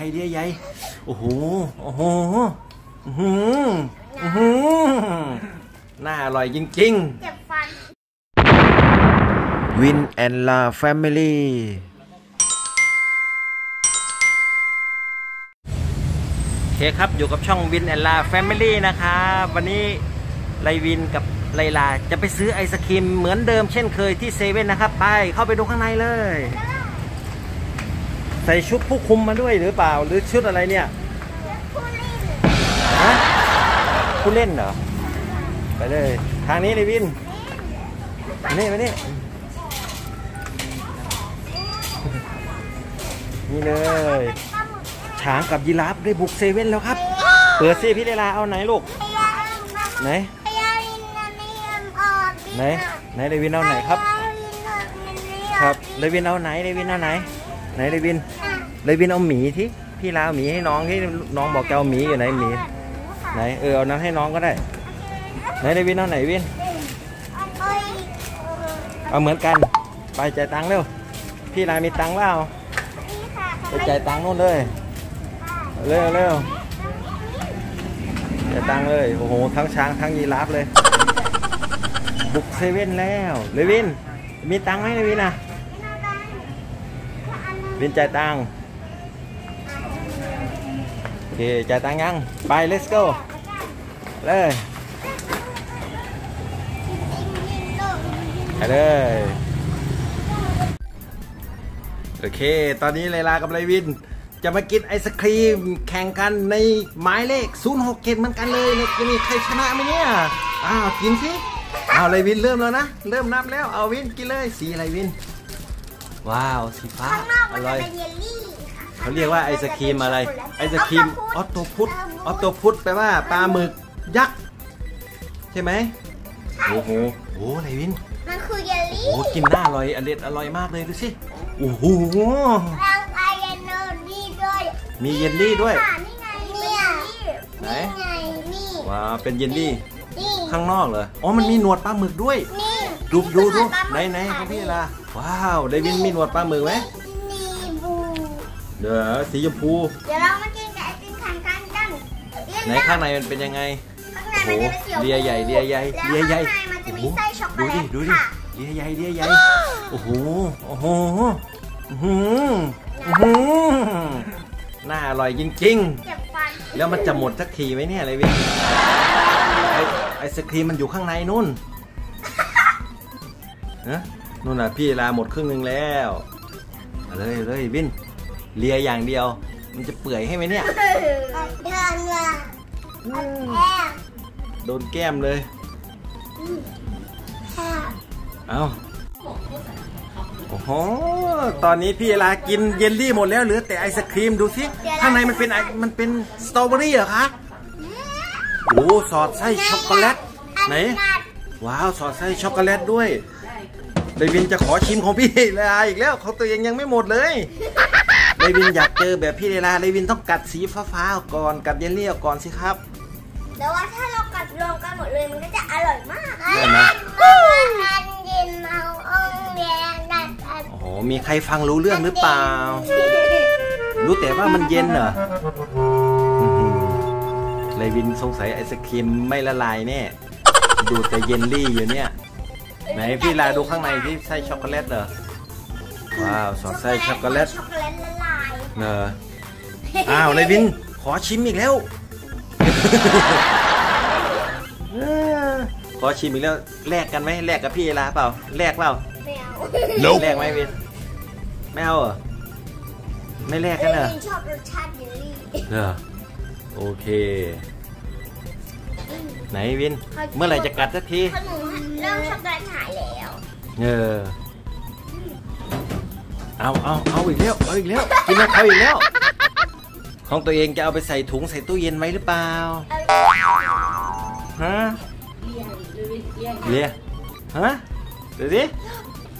ญ่เดียใหญ่โอ้โหโอ้โหอื้อหืออื้อหือน่าอร่อยจริงเจ็บฟันๆ Win and La Family โอเคครับอยู่กับช่อง Win and La Family นะครับวันนี้ไลวินกับไลลาจะไปซื้อไอศครีมเหมือนเดิมเช่นเคยที่เซเว่นนะครับ ไปเข้าไปดูข้างในเลย ใส่ชุดผู้คุมมาด้วยหรือเปล่า หรือชุดอะไรเนี่ยผู้เล่นฮะผู้เล่นเหรอ ไปเลย ทางนี้เลยวินมานี่มานี่นี่เลยปลาหมึกช้างกับยีราฟได้บุกเซเว่นแล้วครับ เปิดซิพี่เลลาเอาไหนลูกพยาลินนะไหนพยาลินนะไม่ยอมออกไหน ไหนเลวินเอาไหนครับพยาลินนะมันไม่ยอมครับเลวินเอาไหนเลวินเอาไหน ไหนเลวินอะเลวินเอาหมีที่พี่ลาเอาหมีให้น้องที่น้องบอกแกเอาหมีอยู่ไหนหมีไหนเออเอานั้นให้น้องก็ได้ ไหนเลวินเอาไหนวินเอ้ยเอาเหมือนกันไปจ่ายตังค์เร็วพี่ลามีตังค์เปล่านี่ค่ะไปจ่ายตังค์นู่นเลยเร็วเร็วจ่ายตังค์เลยโอ้โหทั้งช้างทั้งยีราฟเลยบุกเซเว่นแล้วเลวินมีตังค์ไหมเลวินอะ วินจ่ายตังค์โอเคจ่ายตังค์ยัง ไป let's go เลยไปเลยโอเค ตอนนี้ไลลากับไลวิน จะมากินไอศครีม แข่งกันในหมายเลข 067เหมือนกันเลยเนี่ยจะมีใครชนะไหมเนี่ย อ้าว กินสิ อ้าวไลวินเริ่มแล้วนะ เริ่มนับแล้ว เอาวินกินเลย สีอะไรวิน ว้าวสีฟ้าข้างนอกมันร่จะอร่อย เป็นเยลลี่ค่ะเขาเรียกว่าไอศครีมอะไร ไอศครีม octopus octopus แปลว่าปลาหมึกยักษ์ใช่ไหมโอ้โหโอ้ไลวินมันคือเยลลี่โอ้กินน่าอร่อยอร่อยอร่อยมากเลยดูสิโอ้โหร่างกายเยลลี่ด้วยมีเยลลี่ด้วย ค่ะนี่ไงเนี่ยไหน นี่ไงนี่ว้าวเป็นเยลลี่ นี่ข้างนอกเหรออ๋อมันมีหนวดปลาหมึกด้วย นี่ ดูดูดูปลาหไหนมึกไหนค่ะของพี่ล่ะว้าว ไดวินมีหนวดปลาหมึกไหมมีบูเดี๋ยวสีชมพู เดี๋ยวเรามากินกับไอติมขันกันกันไหนข้างในมันเป็นยังไงข้างในมันจะเป็นสีชมพูเลียใหญ่เลียใหญ่แล้วเลียใหญ่ข้างในมันจะมีไส้ช็อกโกดูแลดิตดูดิค่ะเลียใหญ่เลียใหญ่โอ้โหโอ้โหอื้อหืออื้อหือน่าอร่อยจริงเจ็บฟันๆแล้วมันจะหมดสักทีไหมเนี่ยอะไรวินไอไอศครีมมันอยู่ข้างในนู่น นะนู่นน่ะพี่ลาหมดครึ่งหนึงแล้วเอาเลยเอาเลยวินเลียอย่างเดียว มันจะเปื่อยให้ไหมเนี่ยเดินมาแอบโดนแก้มเลยแอบเอาโอ้โห ตอนนี้พี่เอลากินเยลลี่หมดแล้วเหลือแต่ไอศครีมดูสิข้างในมันเป็นไอมันเป็นสตรอเบอรี่เหรอคะโอ้สอดไส้ช็อกโกแลตไหนว้าวสอดไส้ช็อกโกแลตด้วย เลวินจะขอชิมของพี่เลลาอีกแล้วของตัวเองยังไม่หมดเลยเลวินอยากเจอแบบพี่เลลาเลวินต้องกัดสีฟ้าๆออกก่อนกัดเยลลี่ออกก่อนสิครับแต่ว่าถ้าเรากัดรวมกันหมดเลยมันก็จะอร่อยมากได้ไหมอันเย็นเมาองแดงดัดอันโอ้โหมีใครฟังรู้เรื่องหรือเปล่า รู้แต่ว่ามันเย็นเหรออื้อหือเลวินสงสัยไอศครีมไม่ละลายแน่ดูแต่เยลลี่อยู่เนี่ย ไหนพี่ลาดูข้างในที่ไส้ช็อกโกแลตเหรอ ว้าวสอดไส้ช็อกโกแลตช็อกโกแลตละลายเนออ้าวไลวิน ขอชิมอีกแล้วเออขอชิมอีกแล้วแลกกันไหมแลกกับพี่ลาเปล่าแลกเปล่าไม่เอาแลกไหมวินไม่เอาเหรอไม่แลกกันเหรอลินชอบรสชาติเยลลี่เหรอโอเค ไหนวิน เมื่อไหร่จะกัดสักทีขนมเริ่มช็อกโกแลตหายแล้วเออเอาเอาเอาอีกแล้วเอาอีกแล้วกินของเขาอีกแล้ว ของตัวเองจะเอาไปใส่ถุงใส่ตู้เย็นไว้หรือเปล่าฮะเลียฮะเดี๋ยวดิ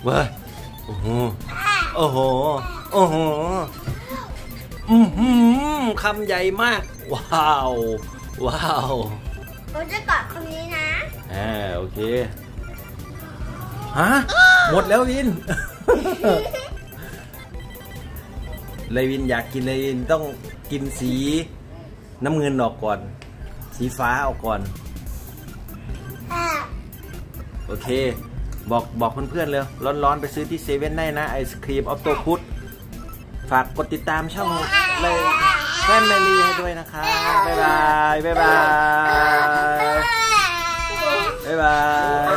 เว้ยโอ้โหโอ้โหโอ้โหอือหือคำใหญ่มาก ว้าว ว้าว เราจะกอดคนนี้นะ อ่าโอเคฮะหมดแล้ววิน เลวินอยากกินเลวินต้องกินสีน้ำเงินออกก่อน สีฟ้าออกก่อนอะโอเค บอกบอกเพื่อนๆเลยร้อนๆไปซื้อที่เซเว่นได้นะ ไอศครีม octopus ฝากกดติดตามช่องเลย family ให้ด้วยนะคะบ๊ายบายบ๊ายบายบ๊ายบาย